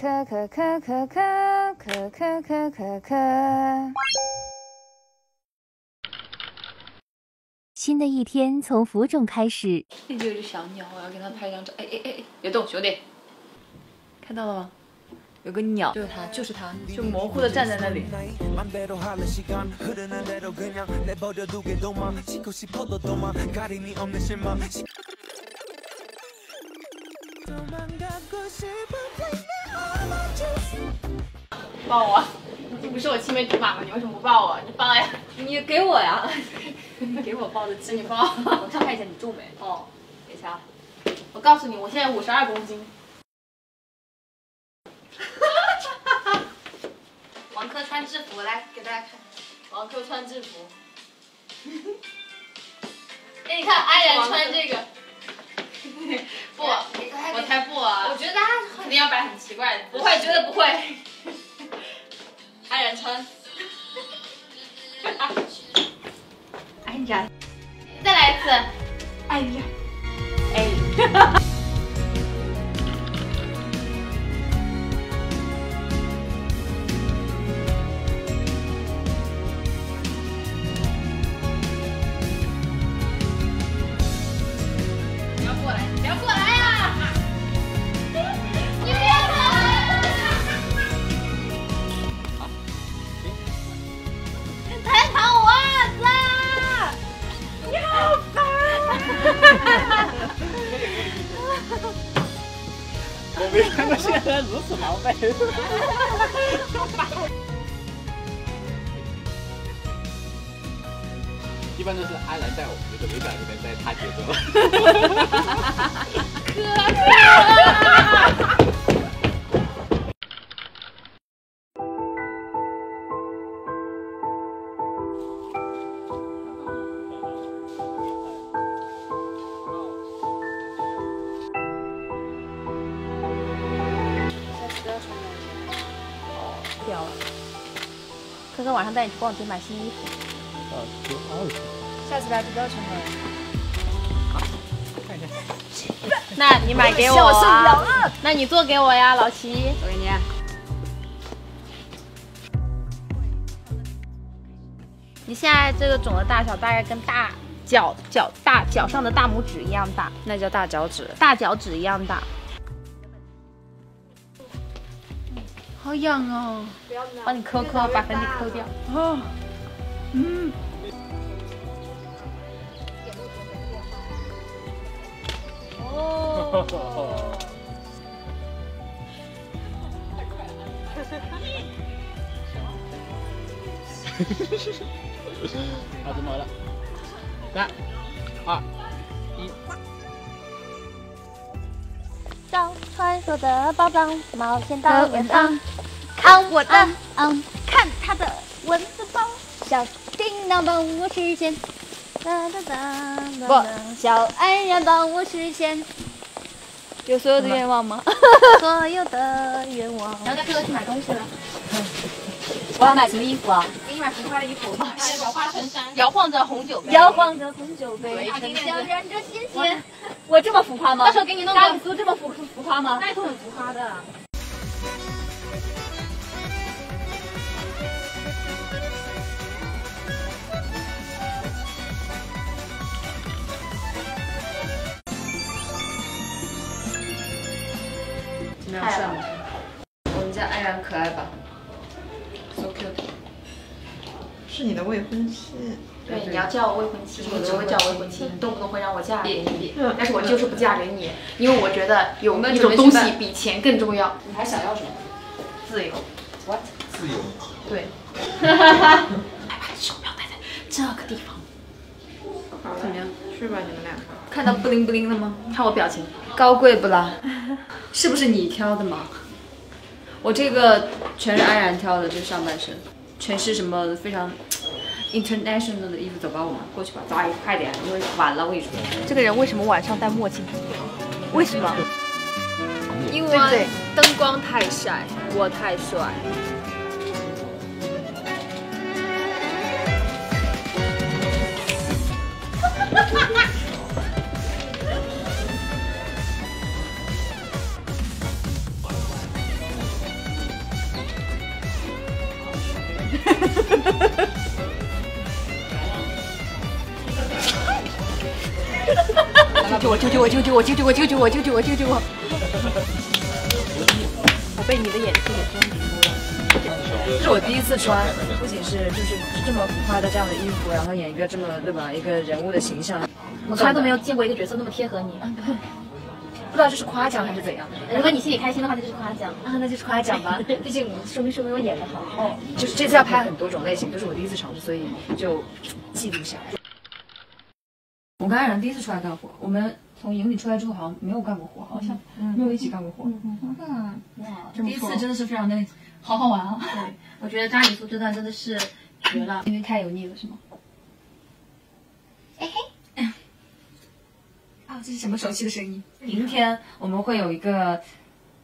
可可可可可可可可可可。新的一天从浮肿开始。这有只小鸟，我要给它拍一张照。哎哎哎，别动，兄弟，看到了吗？有个鸟，就是它，就是它，就模糊的站在那里。抱我，你不是我青梅竹马吗？你为什么不抱我？你抱呀！你给我呀！你 给我抱的鸡，你抱。我想看一下你重没？哦，等一下，我告诉你，我现在五十二公斤。王珂穿制服，来给大家看。王珂穿制服。哎，你看安然穿这个。不，我才不啊！我觉得大家肯定要摆很奇怪的。不会，绝对不会。安然穿。安然。再来一次。安然。哎。虽然如此狼狈一般都是阿兰带我们这个牛仔里面他节奏。哥科科晚上带你去逛街买新衣服，啊，就二十。下次来就不要穿了。看一下。那你买给我啊？那你做给我呀，老齐。我给你。你现在这个肿的大小大概跟大脚脚大脚上的大拇指一样大，那叫大脚趾。大脚趾一样大。好痒哦！帮你抠抠，把粉底抠掉。哦，嗯。哦。好，怎么了？三、二、找传说的宝藏，冒险到远方，看我的，嗯，看他的蚊子包，小叮当帮我实现，哒哒哒不，小安然帮我实现，有所有的愿望吗？所有的愿望。然后带哥哥去买东西了。我要买什么衣服啊？给你买浮夸的衣服，还有花衬衫，摇晃着红酒杯，摇晃着红酒杯，对还想染着鲜血。我这么浮夸吗？到时候给你弄个大礼服这么浮浮夸吗？那都很浮夸的。怎么样，帅吗？我们家安然可爱吧是你的未婚妻。对，你要叫我未婚妻，我只会叫我未婚妻，你动不动会让我嫁给你，但是我就是不嫁给你，因为我觉得有一种东西比钱更重要。你还想要什么？自由。What？自由。对。哈哈哈。把手表戴在这个地方。怎么样？去吧，你们俩。看到布灵布灵了吗？看我表情，高贵不啦？是不是你挑的吗？我这个全是安然挑的，这上半身全是什么非常 international 的衣服。走吧，我们过去吧，走阿姨，快点，因为晚了，我跟你说。这个人为什么晚上戴墨镜？为什么？因为灯光太晒，我太帅。救我！救救我！救救我！救救我！救救我！救救我！救救我！我被你的演技给征服了。这是我第一次穿，不仅是就是这么浮夸的这样的衣服，然后演一个这么对吧一个人物的形象，我从来都没有见过一个角色那么贴合你。不知道这是夸奖还是怎样如果你心里开心的话，那就是夸奖。啊，那就是夸奖吧，毕竟说明说明我演的好。哦，就是这次要拍很多种类型，都是我第一次尝试，所以就记录下来。我跟安然第一次出来干活，我们从营里出来之后好像没有干过活，好像没有一起干过活。嗯，哇，第一次真的是非常的好好玩啊！对，我觉得扎里苏这段真的是绝了。因为太油腻了是吗？哎嘿，啊，这是什么熟悉的声音？明天我们会有一个，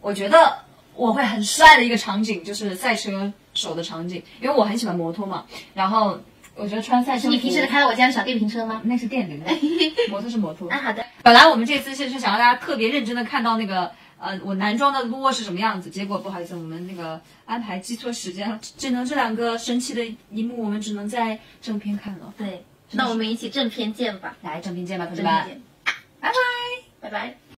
我觉得我会很帅的一个场景，就是赛车手的场景，因为我很喜欢摩托嘛。然后我觉得川赛车，你平时开我家的小电瓶车吗？那是电驴的，摩托是摩托。啊，好的。本来我们这次是是想让大家特别认真的看到那个呃我男装的撸是什么样子，结果不好意思，我们那个安排记错时间了，只能这两个神奇的一幕，我们只能在正片看了。对，那我们一起正片见吧。来正片见吧，同学们，拜拜。拜拜。